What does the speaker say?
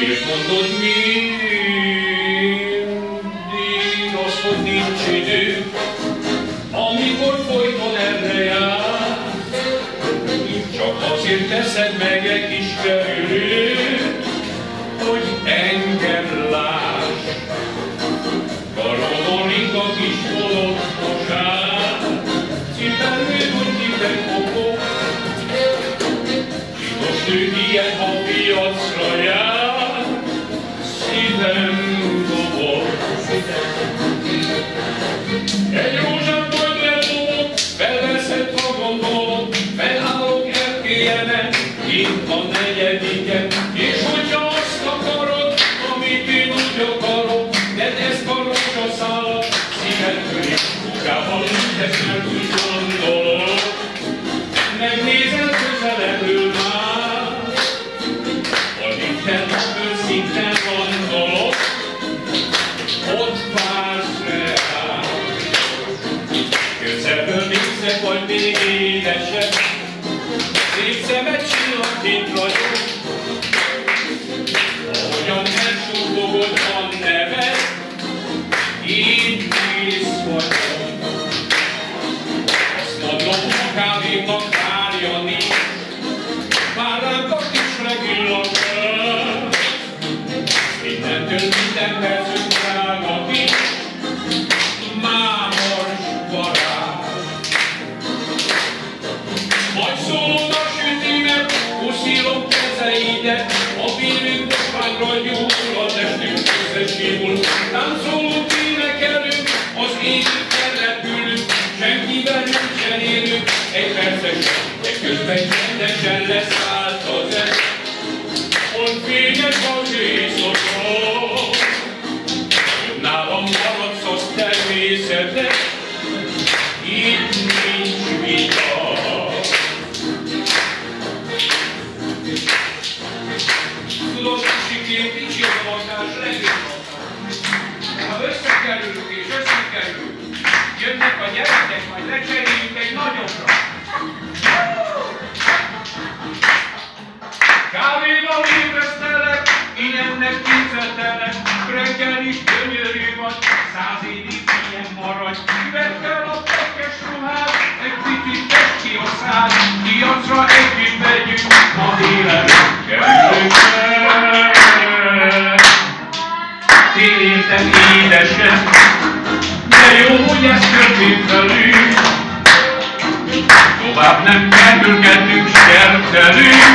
Miért mondod mindig azt, hogy nincs idő, amikor folyton erre jár? Csak azért teszed meg egy kis kerülőt, hogy engem láss. Karodonik a kis bolond kosár, cipelő, hogy kitek kopó. Titkos nő ilyen, ha piacra erkélyemen, mint csillantít ragyog. Ahogyan elsúgogod a neved, így kész vagyok. Azt mondom, a kávémnak várja nincs, már ránk a regillag Mindentől minden kezeidet, a bírünk dohányra gyúl, a testünk összesívul. Táncolunk, énekelünk, az égükkel repülünk, senkivel nincsen érünk, egy perces, de közben csendesen leszállt az est. Hol fényes a zsészotok, nálam maradsz az természetes, majd lecseréljük egy nagyobbra. Kávéval ébresztelek, én ennek készletelek, reggel is gyönyörű vagy, száz évig ilyen maradj. Kivettel a pekes ruhát, egy picit tesz ki a szád, piacra együtt megyünk, ma délelőtt kerülünk Tényleg édesen, de jó, hogy ezt kötünk velünk, Tovább nem kerülgetünk, sertelünk,